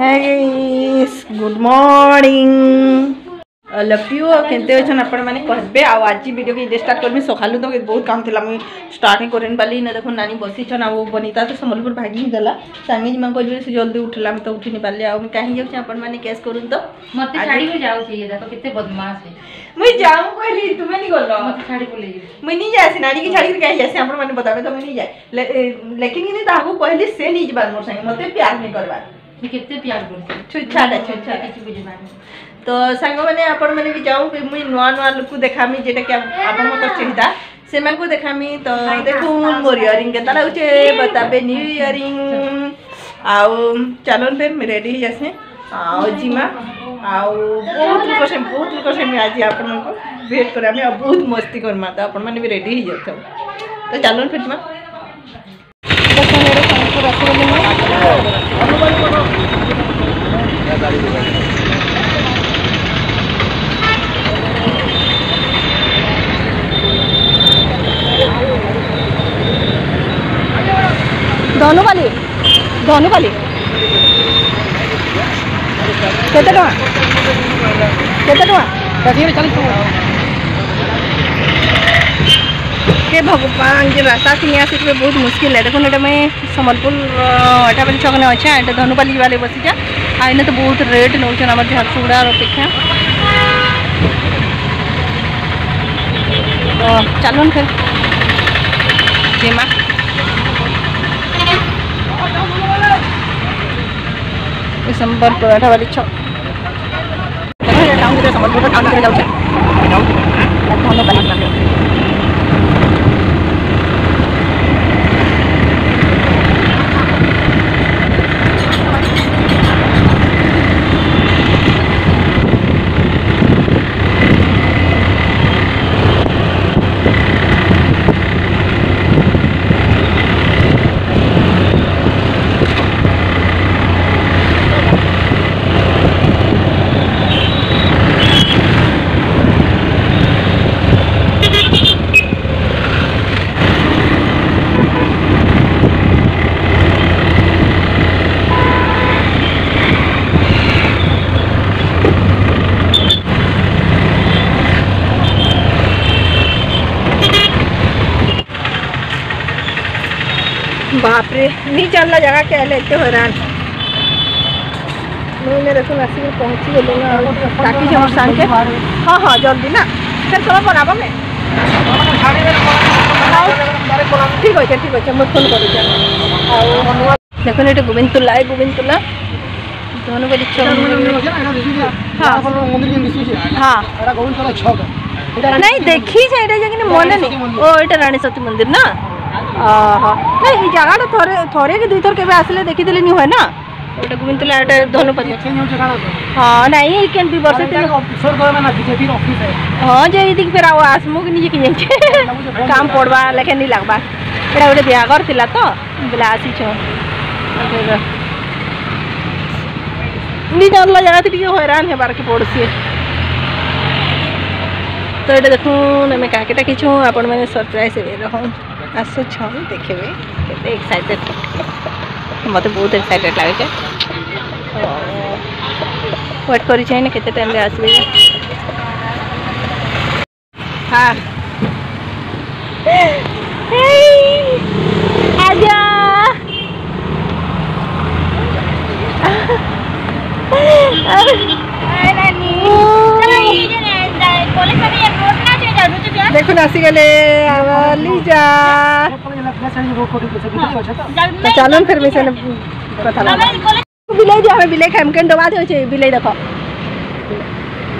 Good morning love you और अच्छे आपण मैंने आज भिडियो के स्टार्ट करमी सका तो बहुत काम थी मुझे स्टार्ट ही करें बाली ना देखो नानी बसीछन आउ बनीता तो समलपुर भागी सांगे जी मैं से जल्दी उठला तो उठी नहीं पार्ली आई कहीं जाऊँ करूँ तो छाड़ी जाऊँ देखो कितने बदमाश मुझे जाऊँ कहली तुम्हें मुझे नहीं जाए नानी की छाड़ी कहीं जाए बताबे तो मुझे नहीं जाए लेकिन तो कहली से नहीं जबार मोर सा मतलब प्यार नहीं करवार କେତେ ପିଆଜ କରୁଛି ଛୁଛାଟା ଛୁଛା କିଛି ବୁଝିପାରୁନି ତ ସାଙ୍ଗମାନେ ଆପଣମାନେ ବି ଯାଉ ମୁଇଁ ନୂଆ ନୂଆ ଲୋକ ଦେଖାମି ଯେଟାକି ଆପଣଙ୍କର ଚାହିଦା ସେମାନଙ୍କୁ ଦେଖାମି ତ ଦେଖୁନ୍ ମୋର ଇୟରିଂ କେନ୍ତା ଲାଗୁଛେ ବତାବେ ନ୍ୟୁ ଇୟରିଂ ଆଉ ଚାଲନ୍ ଫେର୍ ମୁଇଁ ରେଡ଼ି ହେଇଯାଏସି ଆଉ ଯିମା ଆଉ ବହୁତ ଲୋକ ସେ ବହୁତ ଲୋକ ସେମି ଆଜି ଆପଣଙ୍କୁ ଭେଟ୍ କରାମି ଆଉ ବହୁତ ମସ୍ତି କରମା ତ ଆପଣମାନେ ବି ରେଡ଼ି ହେଇଯାଉଥାଉ ତ ଚାଲନ୍ ଫେର୍ ଯିମା धनुपाली କେତେ ଟଙ୍କା କେତେ के भगवान जो रास्ता सिंह आस बहुत मुश्किल है देखो ना तो मैं सम्बलपुर अठापल्ली छक ने अच्छे एंड तो धनुपाली वाले बस आईने हाँ, तो बहुत रेट नौ झारसुगुड़ अपेक्षा तो चलून फिर जेमा સંપર્ક ઠવાડી છ તમે ટાઉન સંબંધ ટાઉન જાવ છે बाप रे नहीं चल रहा जगह क्या लेते हैरान मैं देखो आसिक पहुँची गलो ताकि जो सांगे हाँ हाँ जल्दी ना सर तुम बनाब मैं ঠিক আছে ঠিক আছে মই ফোন কৰি দেখোন এইটো গোবিন্দতোলাই গোবিন্দতোলা ধনবাৰী চক হ্যাঁ, হ্যাঁ।, হ্যাঁ। নাই দেখিছে এটা যে কিনা মনে নেই ও এটা রানী সতী মন্দির না ନା ଏଇ ଜାଗାଟା ଥରେ ଥରେ କି ଦୁଇଥର କେବେ ଆସିଲେ ଦେଖିଦେଲେ ନି ହୁଏ ନା ଗୋଟେ ଗୁମିନ୍ତଲା ଗୋଟେ ଧନୁପତି ହଁ ନାଇଁ ଏଇ କେନ୍ ଦୁଇ ବର୍ଷ ହଁ ଯେ ଏଇଦିକି ଫେର ଆଉ ଆସମୁ କି ନିଜେ କି ଯାଇଛେ କାମ ପଡ଼ବା ଲେଖେ ନି ଲାଗ୍ବା ଏଇଟା ଗୋଟେ ବିହାଘର ଥିଲା ତ ବୋଲେ ଆସିଛ ନି ଜାଣିଲା ଜାଗାତେ ଟିକେ ହଇରାଣ ହେବାର୍କେ ପଡ଼ୁଛି ତ ଏଇଟା ଦେଖୁନ୍ ଆମେ କାହାକେ ଡାକିଛୁ ଆପଣମାନେ ସରପ୍ରାଇଜ୍ ହେବେ ରହୁନ୍ ଆସୁଛନ୍ ଦେଖିବେ କେତେ ଏକ୍ସାଇଟେଡ୍ ମୋତେ ବହୁତ ଏକ୍ସାଇଟେଡ୍ ଲାଗୁଛେ ୱେଟ୍ କରିଛେ ନା କେତେ ଟାଇମ୍ରେ ଆସିବେ ହଁ দেখুন আসিগলে আমার লিজা তো চলুন ফের মিশন কথা বিলাই যে আমি বিলাই খাম কেন ডবা হয়েছে বিলাই দেখো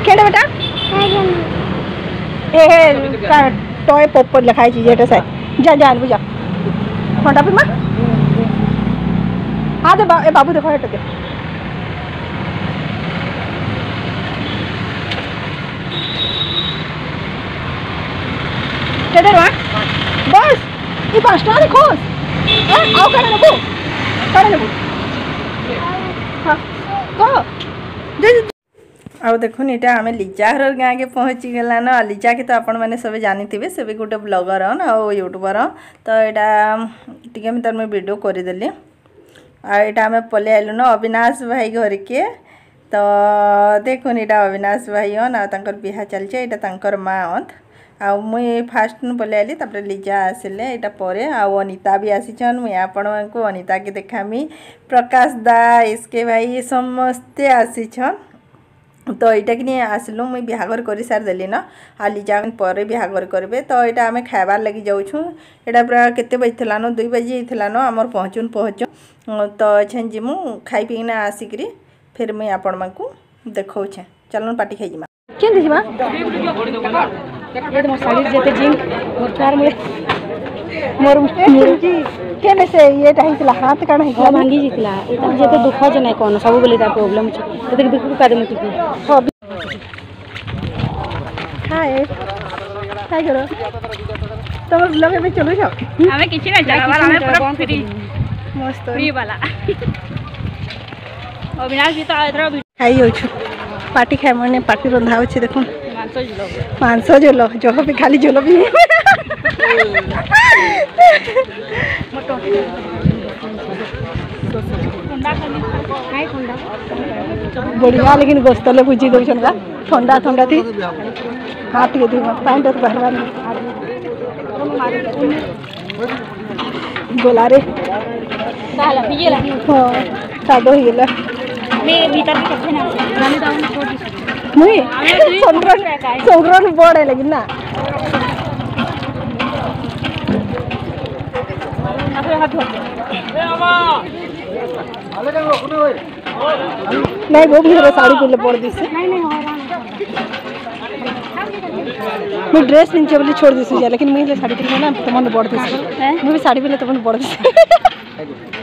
কেন বেটা এ টয় পপ লেখা হয়েছে যেটা সাই যা যা আনবু যা ঘন্টা পিমা হ্যাঁ বাবু দেখো এটা ટાટા દેરવા બસ એ પાંચ ટકા ખોસ હા આવ કરે નબો કરે નબો હા કહો જય आउ देखुन यहाँ आम लिजार गाँ के पहुँची गलान लिजा के तो आपण मैंने सब जानते से भी गोटे ब्लगर ना यूट्यूबर तो यहाँ टी मुझे मुझे भिड करदेली आईटा आम पल आइलुन अविनाश भाई घर के तो देखुन यहाँ अविनाश भाई अन आर बहुत चलचे यहाँ माँ अंत ଆଉ ମୁଇଁ ଫାଷ୍ଟ ପଲେଇ ଆଇଲି ତାପରେ ଲିଜା ଆସିଲେ ଏଇଟା ପରେ ଆଉ ଅନିତା ବି ଆସିଛନ୍ ମୁଇଁ ଆପଣମାନଙ୍କୁ ଅନିତାକେ ଦେଖାମି ପ୍ରକାଶ ଦା କେ ଭାଇ ସମସ୍ତେ ଆସିଛନ୍ ତ ଏଇଟାକି ନିଏ ଆସିଲୁ ମୁଇଁ ବିହାଘର କରିସାରିଦେଲି ନ ଆଉ ଲିଜା ପରେ ବିହାଘର କରିବେ ତ ଏଇଟା ଆମେ ଖାଇବାର୍ ଲାଗି ଯାଉଛୁ ଏଇଟା ପୁରା କେତେ ନ ଦୁଇ ବାଜି ନ ଆମର ପହଞ୍ଚୁନ୍ ପହଞ୍ଚୁ ତ ଏଛେନ୍ ଯିମୁ ଖାଇ ପିଇକିନା ଆସିକିରି ଫେର୍ ମୁଇଁ ଆପଣମାନଙ୍କୁ ଦେଖଉଛେଁ ଚାଲୁନ୍ ପାଟି ଖାଇଯିମା କେମିତି ଯିମା एकदम शाळेत जेते जिंक मोरकारमुळे मोर मुलगी केने से ये टाइला हाथ काण है भांगी हाँ, जितला जे तो, तो दुख जे नाही कोन सब बोले ता प्रॉब्लम छ ते दुख का दे मुती हाय हाय करो तमर ब्लॉग में चलो जाओ हमें किछ ना चलावा हमें पूरा फ्री मस्त फ्री वाला अविनाश जी तो आदरा खाई होछु पार्टी खाय मने पार्टी रंधा होछि देखो पाँच सौ झूलो जो भी खाली झूलो भी है बढ़िया लेकिन गोस्त ले बुझी दौन का ठंडा ठंडा थी हाँ टे थी पानी तो बाहर गोला रे हाँ सादो ही मैं मुई सोनरन सोनरन बोर्ड है लेकिन ना नहीं वो भी साड़ी पहले बोर्ड दी से मैं ड्रेस नीचे बोले छोड़ दी जा लेकिन मुझे साड़ी पहले ना तुमने बोर्ड दी मैं भी साड़ी पहले तुमने बोर्ड दी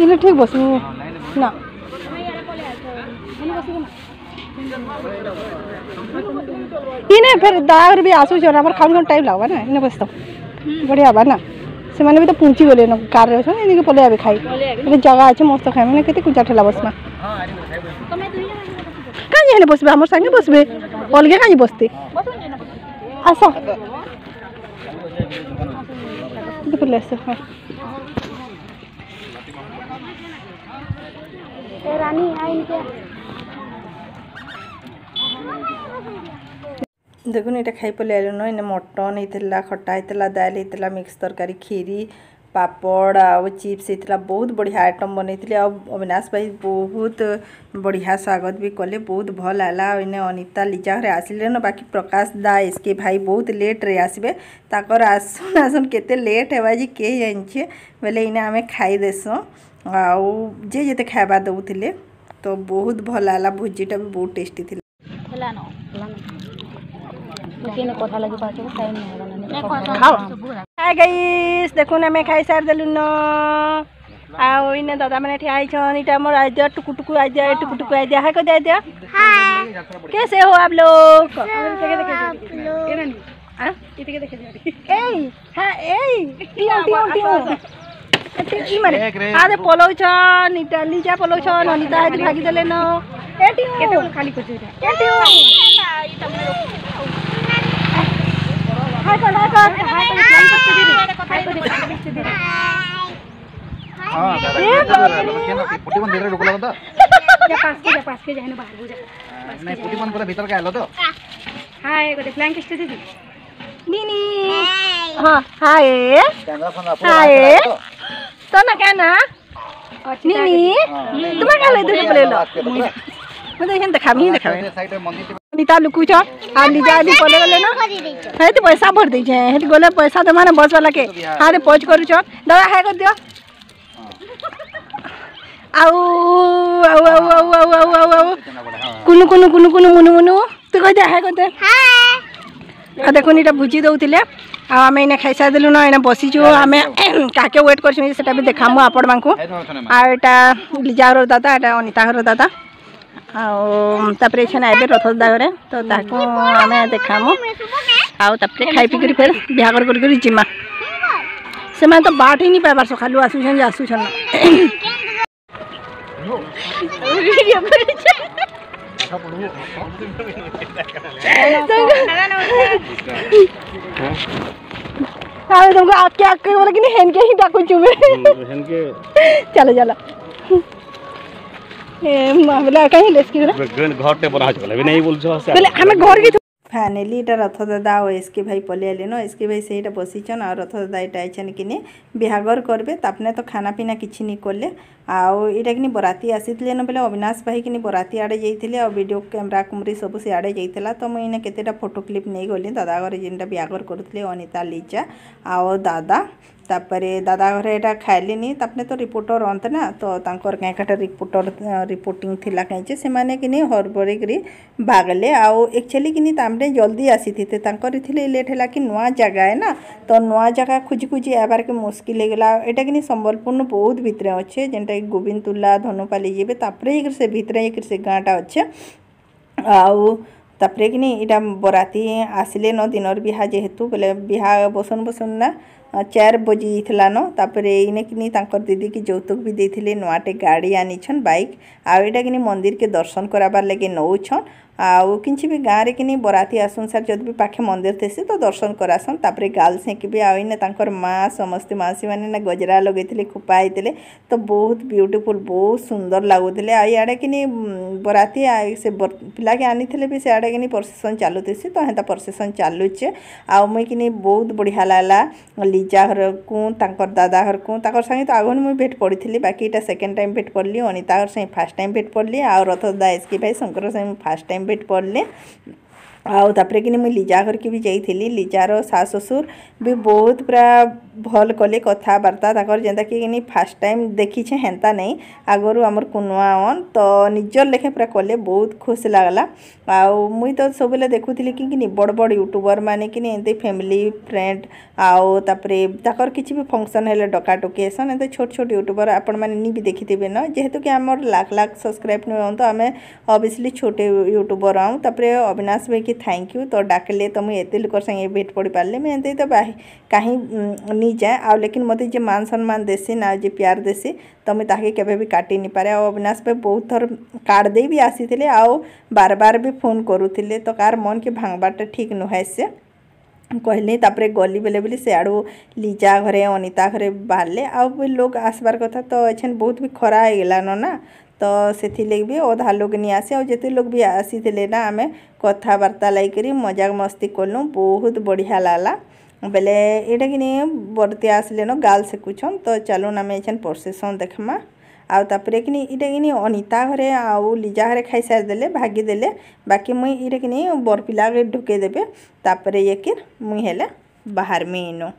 इन ठीक बस इन फिर दाग भी आसू छ खाऊन टाइम लगवा ना इन बस तो बढ़िया हाँ ना से मैंने भी तो पुंची गले न कार पल खाई जगह अच्छे मस्त खाए मैंने कुछ हाँ, बस में कहीं बस बसबे हमारे बसबे বলগা গানি বসতে বসন নি না আচ্ছা দেখো লেসা হ্যাঁ এ রানী আই নি কে দেখুন এটা খাই পলে আলো নয় না মটন ইতেলা খটায়তেলা দাল ইতেলা মিক্স তরকারি খিড়ি ପାପଡ଼ ଆଉ ଚିପ୍ସ ହେଇଥିଲା ବହୁତ ବଢ଼ିଆ ଆଇଟମ୍ ବନେଇଥିଲି ଆଉ ଅବିନାଶ ଭାଇ ବହୁତ ବଢ଼ିଆ ସ୍ୱାଗତ ବି କଲେ ବହୁତ ଭଲ ହେଲା ଆଉ ଏଇନେ ଅନିତା ଲିଜା ଘରେ ଆସିଲେନ ବାକି ପ୍ରକାଶ ଦା ଏସ୍ କେ ଭାଇ ବହୁତ ଲେଟ୍ରେ ଆସିବେ ତାଙ୍କର ଆସୁନ ଆସୁନ କେତେ ଲେଟ୍ ହେବା ଯେ କେ ଜାଣିଛେ ବୋଲେ ଏଇନେ ଆମେ ଖାଇଦେସୁଁ ଆଉ ଯେ ଯେତେ ଖାଇବା ଦେଉଥିଲେ ତ ବହୁତ ଭଲ ହେଲା ଭୋଜିଟା ବି ବହୁତ ଟେଷ୍ଟି ଥିଲା ହେଲାନ ହେଲାନ କଥା ଲାଗି ପାରୁଛୁ ଟାଇମ୍ ହେଲାନ হাই গাইস দেখুন আমি খাই সারিদেলু ন আও ইনে দাদা মানে ঠিয়া আইছন এটা আমার আইদিয়া টুকু টুকু আইদিয়া টুকু টুকু আইদিয়া হাই কই আইদিয়া হাই কেসে হো আপ লোগ এই হ্যাঁ এই টিউন টিউন টিউন কি মানে আরে পলৌছন ইটা ভাগি দেলে ন খালি করছে पुटी बंद भीतर ढुकला होता नाही पुटी बंद तुला भीतर काय आलं होतं हाय गोटे फ्लॅंक इष्ट दिदी मिनी हाय हाय तो ना काय ना मिनी तुम्हाला काय लय दुसरं बोलेलो म्हणजे देखावे देखावे ନିତା ଲୁକୁଛ ଆର୍ ନିଜେ ଆଲି ପଲେ ଗଲେ ନା ହେଇତି ପଇସା ଭରି ଦେଇଛେ ହେଇତି ଗଲେ ପଇସା ଦେମା ନା ବସବାଲା କେ ହାତେ ପଚ କରୁଛ ଦାଦା ହେ କରିଦିଅ ଆଉ ଆଉ ଆଉ ଆଉ ଆଉ ଆଉ ଆଉ ଆଉ କୁନୁ କୁନୁ କୁନୁ କୁନୁ ମୁନୁ ମୁନୁ ତୁ କହିଦେ ହେ କରିଦେ ଆଉ ଦେଖୁନି ଏଇଟା ଭୁଜି ଦଉଥିଲେ ଆଉ ଆମେ ଏଇନେ ଖାଇସାରିଦେଲୁ ନା ଏଇନେ ବସିଛୁ ଆମେ କାହାକେ ୱେଟ୍ କରିଛୁ ସେଟା ବି ଦେଖାମୁ ଆପଣମାନଙ୍କୁ ଆଉ ଏଇଟା ଲିଜା ଘର ଦାଦା ଏଇଟା ଅନିତା ଘର ଦାଦା आप रथ दागरे तो आम देखाम आपरे खाई फिर बिहार करा बाट ही पाइबार सकाल आसुन जे आसुन तुमको आपके आके कि नहीं हेनके ही डाकू चुमे चलो चलो ফাইনালি এটা রথদাদা ও এসকে ভাই পলে এলেন এসকে ভাই সেইটা বসিছন আর রথদাদা এটা আইছেন কিনে বিহাগর করবে তাপনে তো খানা পিনা কিছু নি করলে ଆଉ ଏଇଟା କିନି ବରାତି ଆସିଥିଲେ ନ ବେଲେ ଅବିନାଶ ଭାଇ କିନି ବରାତି ଆଡ଼େ ଯାଇଥିଲେ ଆଉ ଭିଡ଼ିଓ କ୍ୟାମେରା କୁମରି ସବୁ ସିଆଡ଼େ ଯାଇଥିଲା ତ ମୁଇଁ ଇନେ କେତେଟା ଫଟୋ କ୍ଲିପ୍ ନେଇଗଲି ଦାଦା ଘରେ ଯେନ୍ଟା ବିହାଘର କରୁଥିଲେ ଅନିତା ଲିଜା ଆଉ ଦାଦା ତାପରେ ଦାଦା ଘରେ ଏଇଟା ଖାଇଲିନି ତାପରେ ତ ରିପୋର୍ଟର ଅନ୍ତ ନା ତ ତାଙ୍କର କାଁ କାଟା ରିପୋର୍ଟର ରିପୋର୍ଟିଂ ଥିଲା କାହିଁକି ସେମାନେ କିନି ହରବରିକିରି ଭାଗଲେ ଆଉ ଏକ୍ଚୁଆଲି କିନି ତାପରେ ଜଲ୍ଦି ଆସିଥିଲେ ତାଙ୍କର ଥିଲେ ଲେଟ୍ ହେଲା କି ନୂଆ ଜାଗା ନା ତ ନୂଆ ଜାଗା ଖୋଜି ଖୋଜି ଆବାରକେ ମୁସ୍କିଲ ହେଇଗଲା ଏଇଟା କିନି ସମ୍ବଲପୁରନୁ ବହୁତ ଭିତରେ ଅଛେ ଯେନ୍ଟା ଯେନ୍ଟାକି ଗୋବିନ୍ଦ ଧନୁପାଲି ଯିବେ ତାପରେ ହେଇକରି ସେ ଭିତରେ ହେଇକରି ସେ ଗାଁଟା ଅଛେ ଆଉ ତାପରେ କିନି ଏଇଟା ବରାତି ଆସିଲେ ନ ଦିନର ବିହା ଯେହେତୁ ବୋଲେ ବିହା ବସନ୍ ବସନ୍ ନା ଚାର ବଜି ଯାଇଥିଲା ନ ତାପରେ ଏଇନେ କିନି ତାଙ୍କର ଦିଦିକି ଯୌତୁକ ବି ଦେଇଥିଲେ ନୂଆଟେ ଗାଡ଼ି ଆନିଛନ୍ ବାଇକ୍ ଆଉ ଏଇଟା କିନି ମନ୍ଦିରକେ ଦର୍ଶନ କରାବାର୍ ଲାଗି ନଉଛନ୍ आउ कि भी गाँव में कि बराती आसन सर जब भी पाखे मंदिर थे तो दर्शन करासन तापर गर्ल्स हे भी आईने तर माँ समस्ते मासी मैंने ना गजरा लगे खोपा थे तो बहुत ब्यूटीफुल बहुत सुंदर लगुले आड़े कि बराती से पिला के आनी थे भी सियाड़े कि प्रोसेसन चलुसी तो हेता प्रोसेसन चलुचे आउ मुई कि बहुत बढ़िया लगेगा लीजा घर को दादा घर को सागे तो आगे मुझे भेट पड़ी बाकी सेकेंड टाइम भेट पड़ी अनिता घर सा फास्ट टाइम भेट पड़ी आउ रथ दादा एसके भाई शंकर फास्ट टाइम एमबेड पढ़ले आपर कि मुझ लीजा घर के भी जाइली ली। लीजार शाश शशुर भी बहुत पूरा भल कले कथबार्ता जेनता कि फास्ट टाइम देखीछे हेन्ता नहीं आगर आम कुआ तो निजर लेखे पूरा कले बहुत खुश लगला आ मुई तो सब देखु थी कि बड़ बड़ यूट्यूबर मान कि फैमिली फ्रेंड आउे तक कि फंक्शन है डका टोकेसन एंत छोट छोट यूट्यूबर आपण मैंने भी थे न जेहतु कि आम लाख लाख सब्सक्राइब नुहत तो आम अभीयसली छोटे यूट्यूबर आऊँ तपे अविनाश भाई କି ଥ୍ୟାଙ୍କ ୟୁ ତ ଡାକିଲେ ତ ମୁଇଁ ଏତେ ଲୋକର ସାଙ୍ଗେ ଭେଟ ପଡ଼ିପାରିଲେ ମୁଇଁ ଏମିତି ତ କାହିଁ ନିଯାଏ ଆଉ ଲେକିନ୍ ମୋତେ ଯେ ମାନ ସମ୍ମାନ ଦେସି ନା ଯେ ପ୍ୟାର ଦେସି ତ ମୁଇଁ ତାହାକେ କେବେ ବି କାଟି ନିପାରେ ଆଉ ଅବିନାଶ ଭାଇ ବହୁତ ଥର କାର୍ଡ଼ ଦେଇ ବି ଆସିଥିଲେ ଆଉ ବାର ବାର ବି ଫୋନ୍ କରୁଥିଲେ ତ କାର୍ ମନକେ ଭାଙ୍ଗବାରଟା ଠିକ୍ ନୁହେଁ ସେ କହିଲି ତାପରେ ଗଲି ବେଲେ ବୋଲି ସେଆଡ଼ୁ ଲିଜା ଘରେ ଅନିତା ଘରେ ବାହାରିଲେ ଆଉ ବି ଲୋକ ଆସବାର କଥା ତ ଏଛେନ୍ ବହୁତ ବି ଖରା ହେଇଗଲାନ ନା तो से लग भी अधा लोग नहीं आसे और जिते लोग भी आसी ना आम कथबार्ता कर मजाक मस्ती कलु बहुत बढ़िया लगला बोले ये कि बर्ती आसलेन गाल सेकुछन तो चलून आम इन प्रोसेसन देखमा आउतापुर कि नहीं अनिता घरे आउ लीजा घरे खाई सारीदे भागीदे बाकी मुई ये कि बरपिला ढुकईदेवे ये कि मुई हेले बाहर मीनू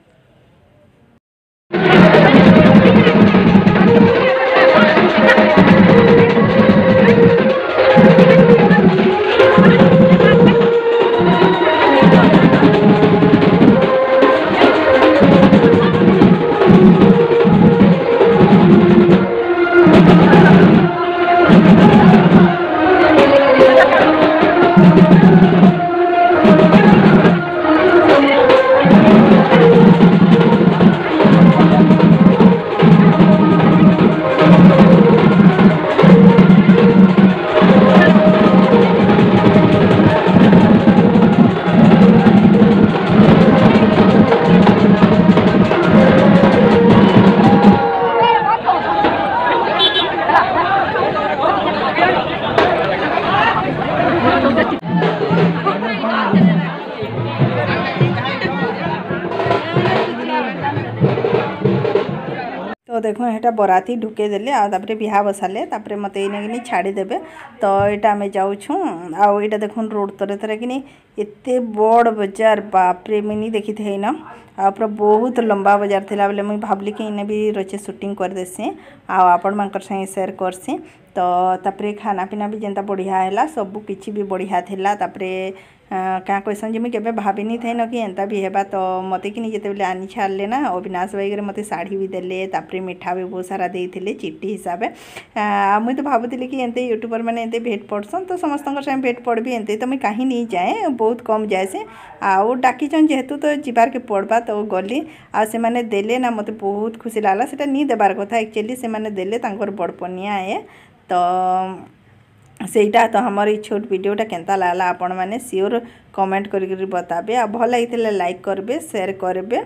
তো দেখুন এটা বরাতি ঢুকে দেলে তাপরে বিহা বসালে তাপরে মতো এই নাকি ছাড়িদেবে তো এটা আমি যাওছু আইটা দেখুন রোড তরে তরে কি এত বড় বজার বাপরে মুই দেখি থাইন পুরা বহুত লম্বা বজার লা বেলে মুই ভাবলি কি এনে বি রোচে সুটিং করেদেসি আপন মানকর সাথে সেয়ার করছি তো তাপরে খানা পিনা বি যেটা বঢ়িয়া হলা সবু কিছু বি বঢ়িয়া লা তাপরে क्या कहसन जी मुझे भावी नहीं थे न कि एंता भी है तो मत कि जिते बे आनी छाड़े ना अविनाश भाई मत शाढ़ी भी देपर मिठा भी बहुत सारा देते चिट्ठी हिसाब से मुझे तो भावुली कि एंते यूट्यूबर मैंने भेट पढ़सन तो समस्त भेट भी एंते तो मुझे कहीं नहीं जाए बहुत कम जाएसे आउ डाकिन जेहेतु तो जीवार के पड़वा तो गली आने दे मत बहुत खुशी लगला से देवार कथा एक्चुअली से बड़ बड़पनिया है तो ସେଇଟା ତ ଆମର ଏଇ ଛୋଟ ଭିଡ଼ିଓଟା କେନ୍ତା ଲାଗ୍ଲା ଆପଣମାନେ ସିଓର କମେଣ୍ଟ କରିକି ବତାବେ ଆଉ ଭଲ ଲାଗିଥିଲେ ଲାଇକ୍ କରିବେ ସେୟାର କରିବେ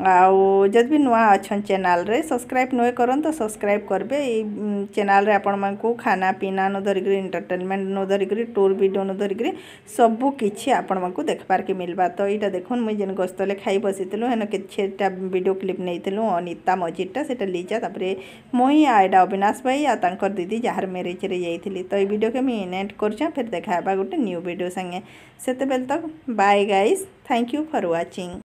आदि नुआ अच्छा चेल सब्सक्राइब नए कर तो सब्सक्राइब करेंगे ये चेल आपण मैं खाना पीना न धरिकी इंटरटेनमेंट न धरिकी टूर भिड न धरिकी सबकि देखार के मिलवा तो यहाँ देखो मुझे जेन गस्तले खाई बसलूँ हेन किटा भिड क्लीप नहींलूँ अनिता मजिदा से लीजा तपे मुई अविनाश भाई आर दीदी जार मेरेज रे जाइली तो ये भिडियो के मुझ कर फिर देखा गोटे न्यू भिड सागे से तो bye guys thank you for watching